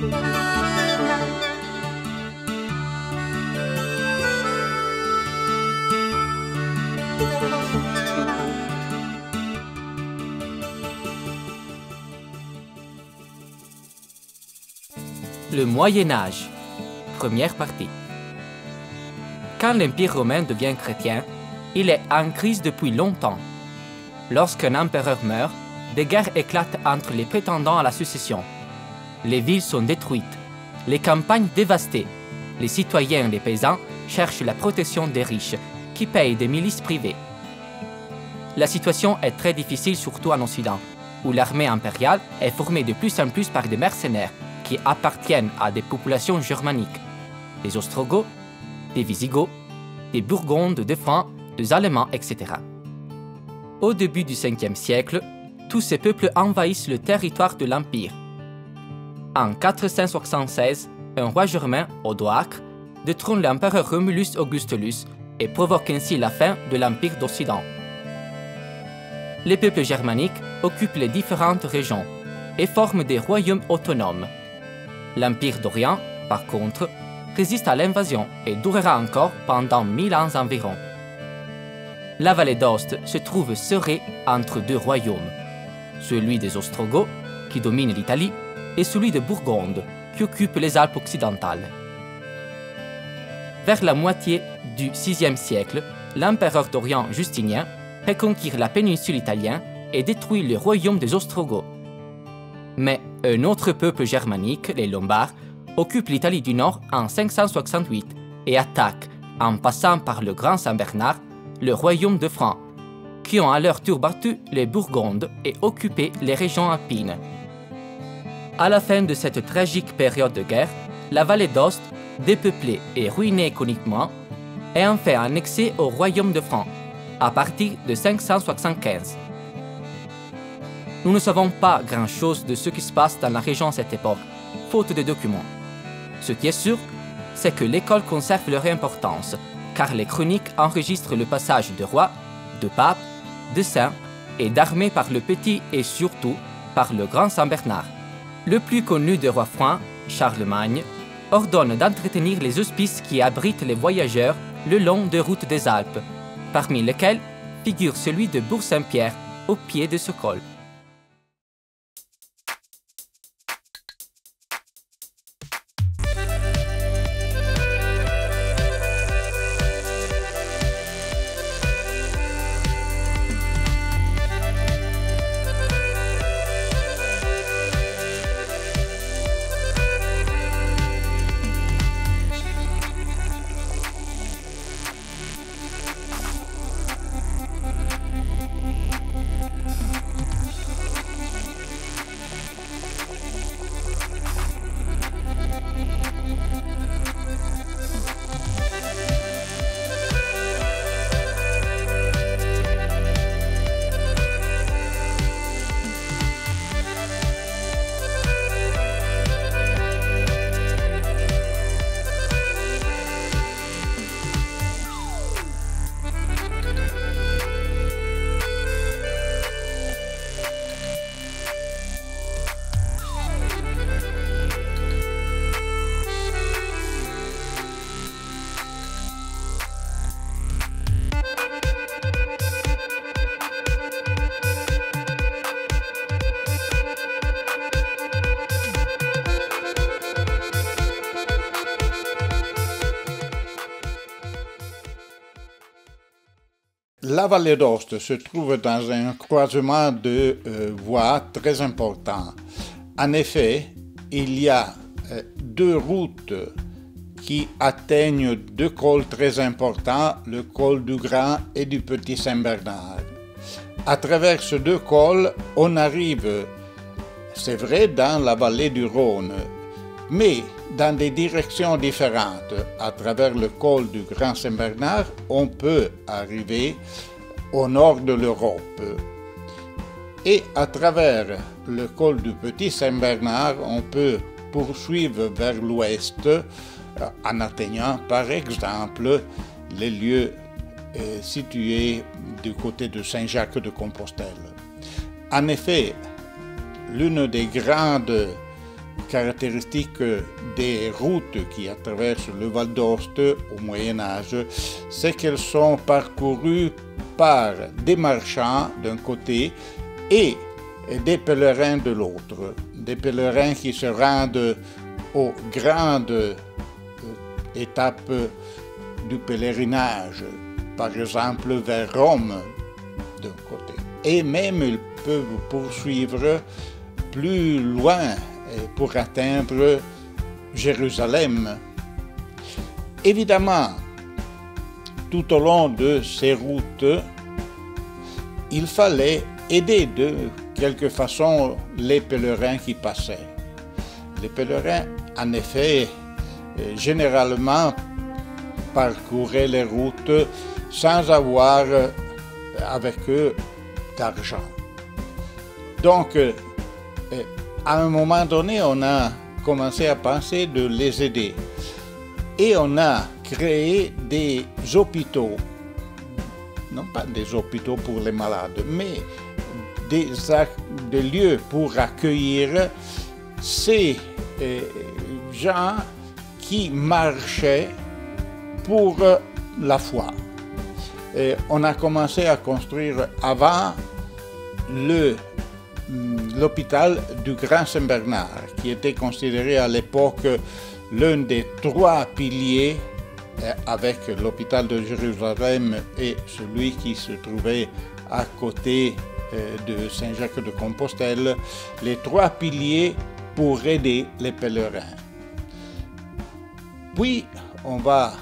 Le Moyen Âge. Première partie. Quand l'Empire romain devient chrétien, il est en crise depuis longtemps. Lorsqu'un empereur meurt, des guerres éclatent entre les prétendants à la succession. Les villes sont détruites, les campagnes dévastées. Les citoyens et les paysans cherchent la protection des riches, qui payent des milices privées. La situation est très difficile surtout en Occident, où l'armée impériale est formée de plus en plus par des mercenaires qui appartiennent à des populations germaniques, des Ostrogoths, des Visigoths, des Burgondes, des Francs, des Allemands, etc. Au début du 5e siècle, tous ces peuples envahissent le territoire de l'Empire. En 476, un roi germain, Odoacre, détrône l'empereur Romulus Augustulus et provoque ainsi la fin de l'Empire d'Occident. Les peuples germaniques occupent les différentes régions et forment des royaumes autonomes. L'Empire d'Orient, par contre, résiste à l'invasion et durera encore pendant mille ans environ. La vallée d'Ost se trouve serrée entre deux royaumes, celui des Ostrogoths, qui domine l'Italie, et celui de Bourgonde, qui occupe les Alpes occidentales. Vers la moitié du VIe siècle, l'empereur d'Orient Justinien reconquiert la péninsule italienne et détruit le royaume des Ostrogoths. Mais un autre peuple germanique, les Lombards, occupe l'Italie du Nord en 568 et attaque, en passant par le Grand Saint-Bernard, le royaume de Francs, qui ont à leur tour battu les Bourgondes et occupé les régions alpines. À la fin de cette tragique période de guerre, la vallée d'Ost, dépeuplée et ruinée économiquement, est enfin annexée au royaume de Francs à partir de 575. Nous ne savons pas grand-chose de ce qui se passe dans la région à cette époque, faute de documents. Ce qui est sûr, c'est que l'école conserve leur importance, car les chroniques enregistrent le passage de rois, de papes, de saints et d'armées par le petit et surtout par le grand Saint Bernard. Le plus connu des rois francs, Charlemagne, ordonne d'entretenir les hospices qui abritent les voyageurs le long des routes des Alpes, parmi lesquels figure celui de Bourg-Saint-Pierre, au pied de ce col. La vallée d'Ost se trouve dans un croisement de euh, voies très important. En effet, il y a euh, deux routes qui atteignent deux cols très importants, le col du Grand et du Petit Saint-Bernard. À travers ces deux cols, on arrive, c'est vrai, dans la vallée du Rhône, mais dans des directions différentes. À travers le col du Grand Saint-Bernard, on peut arriver au nord de l'Europe. Et à travers le col du Petit Saint-Bernard, on peut poursuivre vers l'ouest euh, en atteignant par exemple les lieux euh, situés du côté de Saint-Jacques de Compostelle. En effet, l'une des grandes caractéristique des routes qui traversent le Val d'Ost au Moyen Âge, c'est qu'elles sont parcourues par des marchands d'un côté et des pèlerins de l'autre. Des pèlerins qui se rendent aux grandes étapes du pèlerinage, par exemple vers Rome d'un côté. Et même ils peuvent poursuivre plus loin pour atteindre Jérusalem. Évidemment, tout au long de ces routes, il fallait aider de quelque façon les pèlerins qui passaient. Les pèlerins, en effet, généralement parcouraient les routes sans avoir avec eux d'argent. Donc, à un moment donné, on a commencé à penser de les aider. Et on a créé des hôpitaux, non pas des hôpitaux pour les malades, mais des, lieux pour accueillir ces euh, gens qui marchaient pour la foi. On a commencé à construire avant le l'hôpital du Grand Saint-Bernard, qui était considéré à l'époque l'un des trois piliers euh, avec l'hôpital de Jérusalem et celui qui se trouvait à côté euh, de Saint-Jacques de Compostelle, les trois piliers pour aider les pèlerins. Puis, on va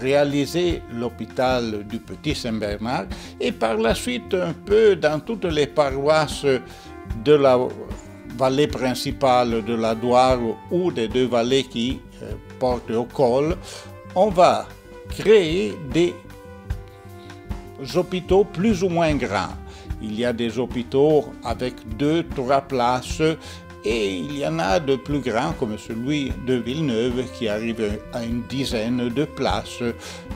réaliser l'hôpital du Petit Saint-Bernard et par la suite un peu dans toutes les paroisses de la vallée principale de la Doire ou des deux vallées qui euh, portent au col, on va créer des hôpitaux plus ou moins grands. Il y a des hôpitaux avec deux, trois places et il y en a de plus grands comme celui de Villeneuve qui arrive à une dizaine de places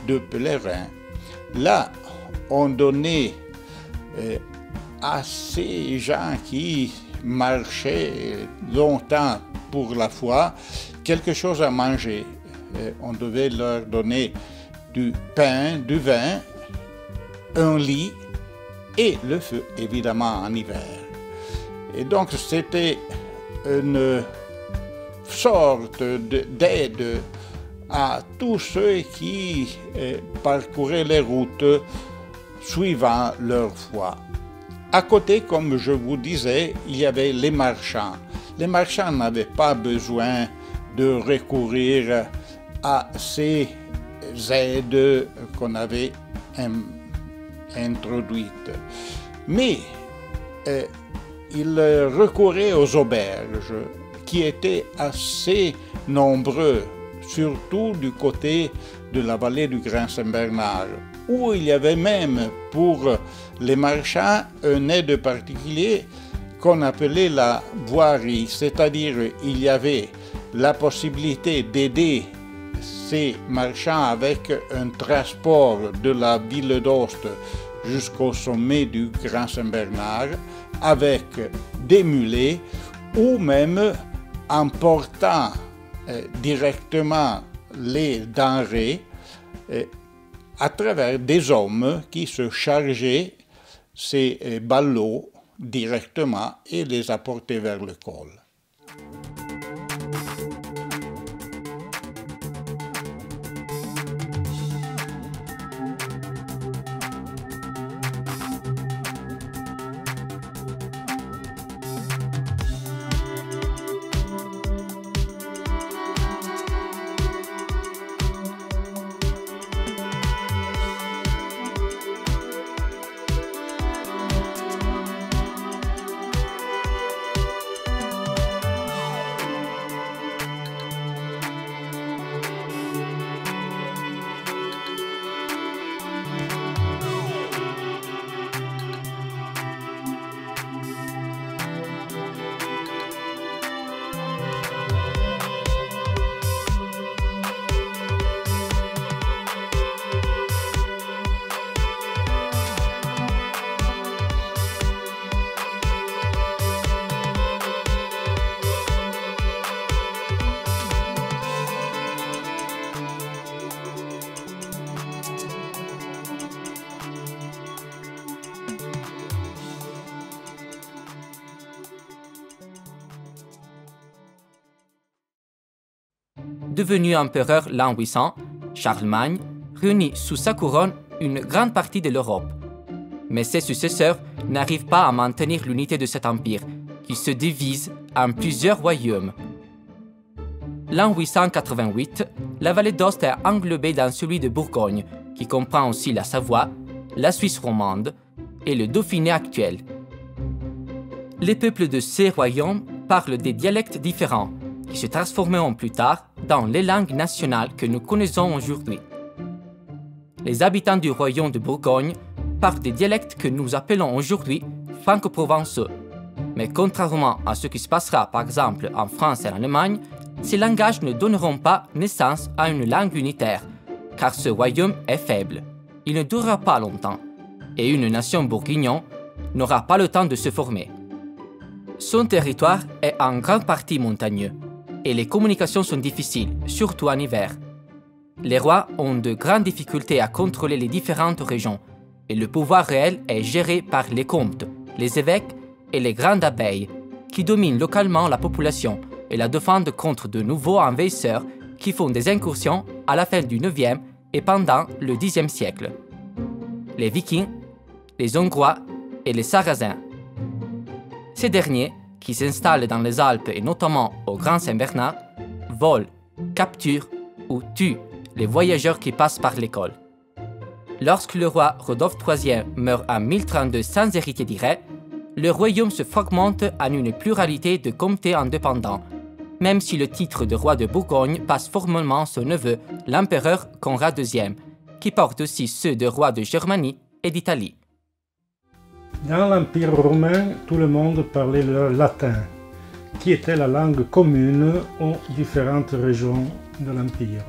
de pèlerins. Là, on donnait euh, à ces gens qui marchaient longtemps pour la foi quelque chose à manger. Euh, on devait leur donner du pain, du vin, un lit et le feu, évidemment, en hiver. Et donc, c'était une sorte d'aide à tous ceux qui eh, parcouraient les routes suivant leur foi. À côté, comme je vous disais, il y avait les marchands. Les marchands n'avaient pas besoin de recourir à ces aides qu'on avait introduites. Mais eh, il recourait aux auberges qui étaient assez nombreux, surtout du côté de la vallée du Grand Saint-Bernard, où il y avait même pour les marchands un aide particulier qu'on appelait la voirie, c'est-à-dire il y avait la possibilité d'aider ces marchands avec un transport de la ville d'Ost jusqu'au sommet du Grand Saint-Bernard avec des mulets ou même en portant euh, directement les denrées euh, à travers des hommes qui se chargeaient ces euh, ballots directement et les apportaient vers le col. devenu empereur l'an 800, Charlemagne réunit sous sa couronne une grande partie de l'Europe. Mais ses successeurs n'arrivent pas à maintenir l'unité de cet empire, qui se divise en plusieurs royaumes. L'an 888, la vallée d'Ost est englobée dans celui de Bourgogne, qui comprend aussi la Savoie, la Suisse romande et le Dauphiné actuel. Les peuples de ces royaumes parlent des dialectes différents, qui se transformeront plus tard dans les langues nationales que nous connaissons aujourd'hui. Les habitants du royaume de Bourgogne parlent des dialectes que nous appelons aujourd'hui franco-provençaux. Mais contrairement à ce qui se passera par exemple en France et en Allemagne, ces langages ne donneront pas naissance à une langue unitaire, car ce royaume est faible. Il ne durera pas longtemps, et une nation bourguignon n'aura pas le temps de se former. Son territoire est en grande partie montagneux, et les communications sont difficiles, surtout en hiver. Les rois ont de grandes difficultés à contrôler les différentes régions, et le pouvoir réel est géré par les comtes, les évêques et les grandes abeilles, qui dominent localement la population et la défendent contre de nouveaux envahisseurs qui font des incursions à la fin du 9e et pendant le 10e siècle. Les Vikings, les Hongrois et les Sarrasins. Ces derniers, qui s'installent dans les Alpes et notamment au Grand Saint-Bernard, volent, capturent ou tuent les voyageurs qui passent par l'école. Lorsque le roi Rodolphe III meurt en 1032 sans héritier direct, le royaume se fragmente en une pluralité de comtés indépendants, même si le titre de roi de Bourgogne passe formellement son neveu, l'empereur Conrad II, qui porte aussi ceux de roi de Germanie et d'Italie. Dans l'Empire romain, tout le monde parlait le latin, qui était la langue commune aux différentes régions de l'Empire.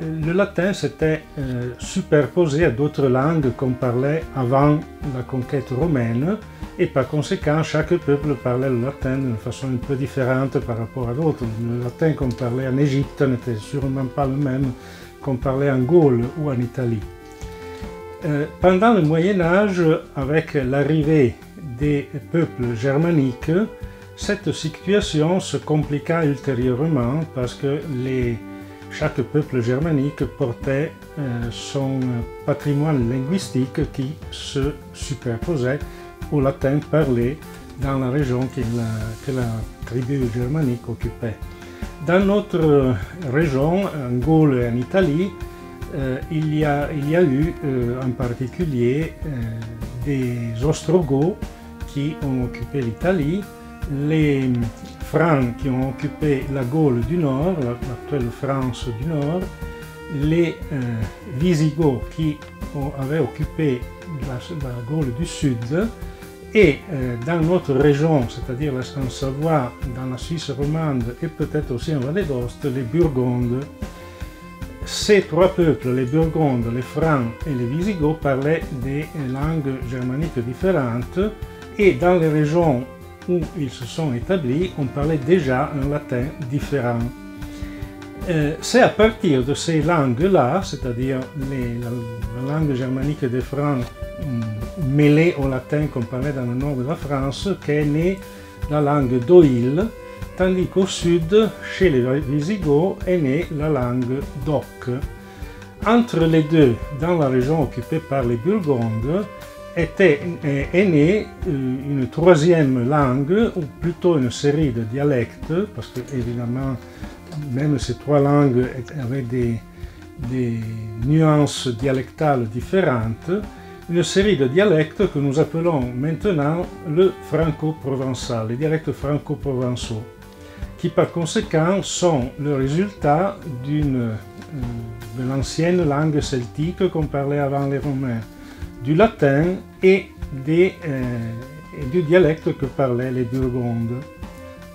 Le latin s'était euh, superposé à d'autres langues qu'on parlait avant la conquête romaine, et par conséquent, chaque peuple parlait le latin d'une façon un peu différente par rapport à l'autre. Le latin qu'on parlait en Égypte n'était sûrement pas le même qu'on parlait en Gaule ou en Italie. Euh, pendant le Moyen Âge, avec l'arrivée des peuples germaniques, cette situation se compliqua ultérieurement parce que chaque peuple germanique portait euh, son patrimoine linguistique qui se superposait au latin parlé dans la région que la tribu germanique occupait. Dans notre région, en Gaule et en Italie, euh, il, y a, eu euh, en particulier euh, des Ostrogoths qui ont occupé l'Italie, les Francs qui ont occupé la Gaule du Nord, l'actuelle France du Nord, les Visigoths qui avaient occupé la, la, Gaule du Sud, et dans notre région, c'est-à-dire en Savoie, dans la Suisse romande et peut-être aussi en Vallée d'Ost, les Burgondes ces trois peuples, les Burgondes, les Francs et les Visigoths, parlaient des langues germaniques différentes et dans les régions où ils se sont établis, on parlait déjà un latin différent. Euh, c'est à partir de ces langues-là, c'est-à-dire la, langue germanique des Francs mm, mêlée au latin qu'on parlait dans le nord de la France, qu'est née la langue d'Oïl, tandis qu'au sud, chez les Visigoths, est née la langue d'Oc. Entre les deux, dans la région occupée par les Burgondes, était, est née euh, une troisième langue, ou plutôt une série de dialectes, parce que évidemment, même ces trois langues avaient des, des nuances dialectales différentes, une série de dialectes que nous appelons maintenant le franco-provençal, les dialectes franco-provençaux qui par conséquent sont le résultat euh, de l'ancienne langue celtique qu'on parlait avant les Romains, du latin et, des, euh, et du dialecte que parlaient les Burgondes.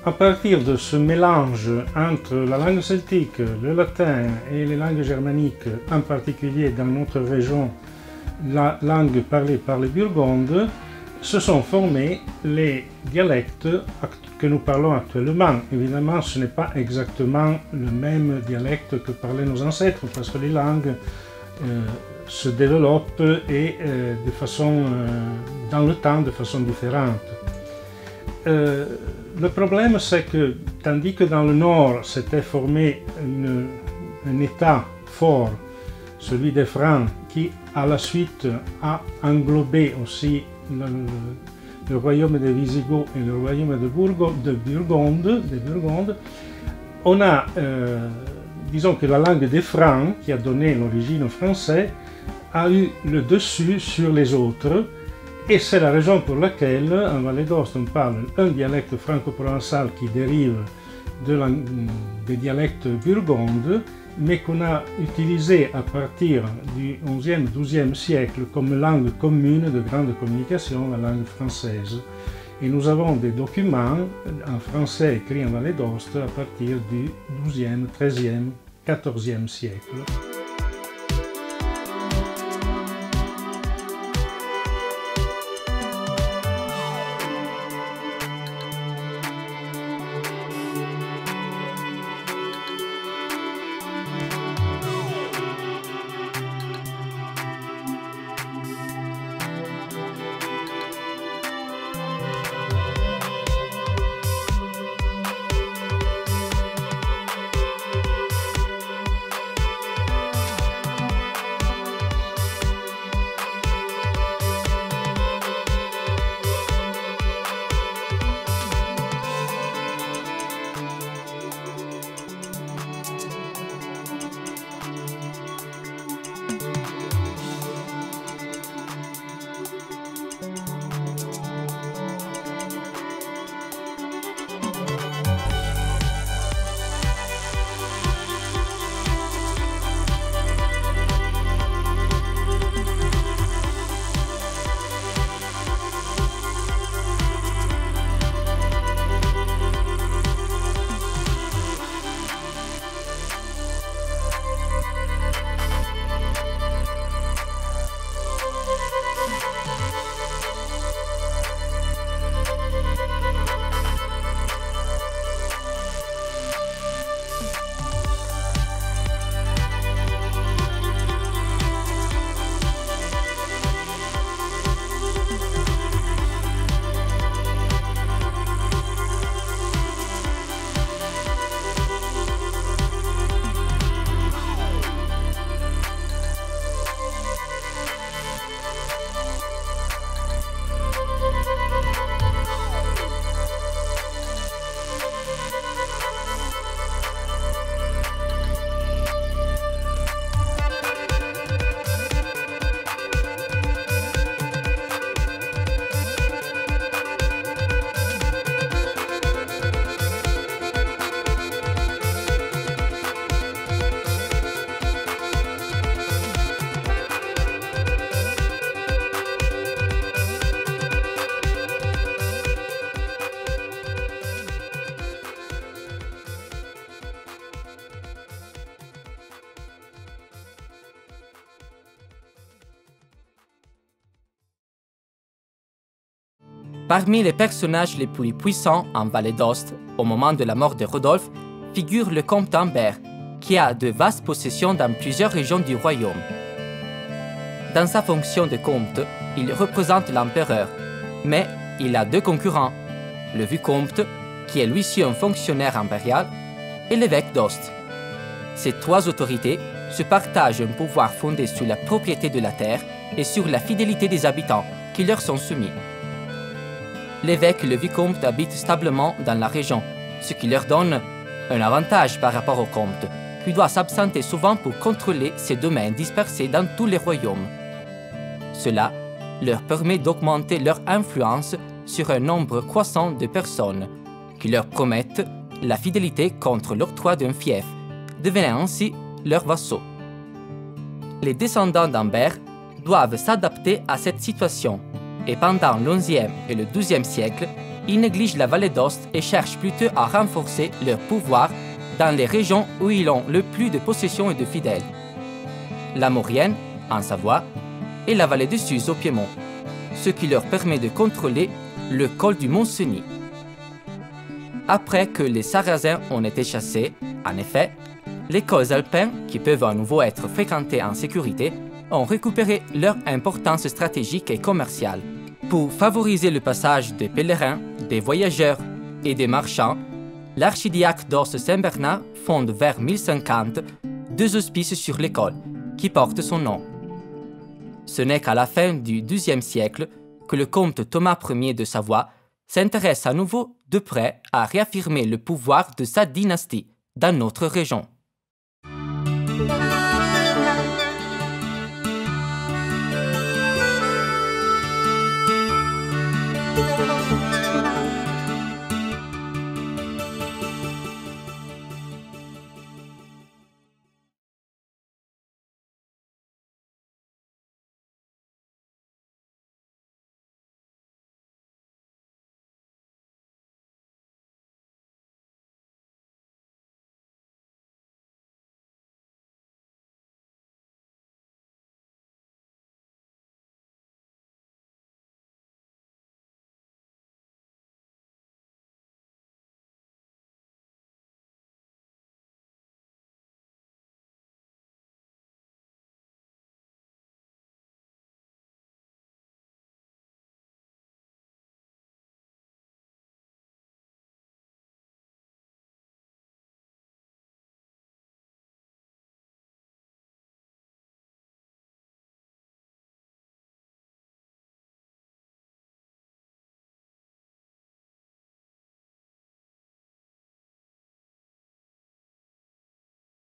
À partir de ce mélange entre la langue celtique, le latin et les langues germaniques, en particulier dans notre région, la langue parlée par les Burgondes, se sont formés les dialectes que nous parlons actuellement. Évidemment, ce n'est pas exactement le même dialecte que parlaient nos ancêtres, parce que les langues euh, se développent et euh, de façon, euh, dans le temps de façon différente. le problème, c'est que tandis que dans le nord s'était formé un État fort, celui des Francs, qui à la suite a englobé aussi le, royaume des Visigoths et le royaume de, de Burgonde, on a, euh, disons que la langue des Francs, qui a donné l'origine française, a eu le dessus sur les autres, et c'est la raison pour laquelle en Vallée d'Ost on parle un dialecte franco-provençal qui dérive de des dialectes burgondes, mais qu'on a utilisé à partir du XIe, XIIe siècle comme langue commune de grande communication, la langue française. Et nous avons des documents en français écrits en Vallée d'Ost à partir du XIIe, XIIIe, XIVe siècle. Parmi les personnages les plus puissants en Vallée d'Ost, au moment de la mort de Rodolphe, figure le comte d'Ambert, qui a de vastes possessions dans plusieurs régions du royaume. Dans sa fonction de comte, il représente l'empereur, mais il a deux concurrents, le vicomte, qui est lui aussi un fonctionnaire impérial, et l'évêque d'Ost. Ces trois autorités se partagent un pouvoir fondé sur la propriété de la terre et sur la fidélité des habitants qui leur sont soumis l'évêque et le vicomte habitent stablement dans la région, ce qui leur donne un avantage par rapport au comte, qui doit s'absenter souvent pour contrôler ses domaines dispersés dans tous les royaumes. Cela leur permet d'augmenter leur influence sur un nombre croissant de personnes, qui leur promettent la fidélité contre l'octroi d'un fief, devenant ainsi leurs vassaux. Les descendants d'Ambert doivent s'adapter à cette situation et pendant l'XIe et le XIIe siècle, ils négligent la vallée d'Ost et cherchent plutôt à renforcer leur pouvoir dans les régions où ils ont le plus de possessions et de fidèles. La Maurienne, en Savoie, et la vallée de Suse au Piémont, ce qui leur permet de contrôler le col du Mont-Cenis. Après que les Sarrasins ont été chassés, en effet, les cols alpins, qui peuvent à nouveau être fréquentés en sécurité, ont récupéré leur importance stratégique et commerciale. Pour favoriser le passage des pèlerins des voyageurs et des marchands, l'archidiacre d'Ors Saint-Bernard fonde vers 1050 deux hospices sur l'école qui portent son nom. Ce n'est qu'à la fin du XIIe siècle que le comte Thomas Ier de Savoie s'intéresse à nouveau de près à réaffirmer le pouvoir de sa dynastie dans notre région.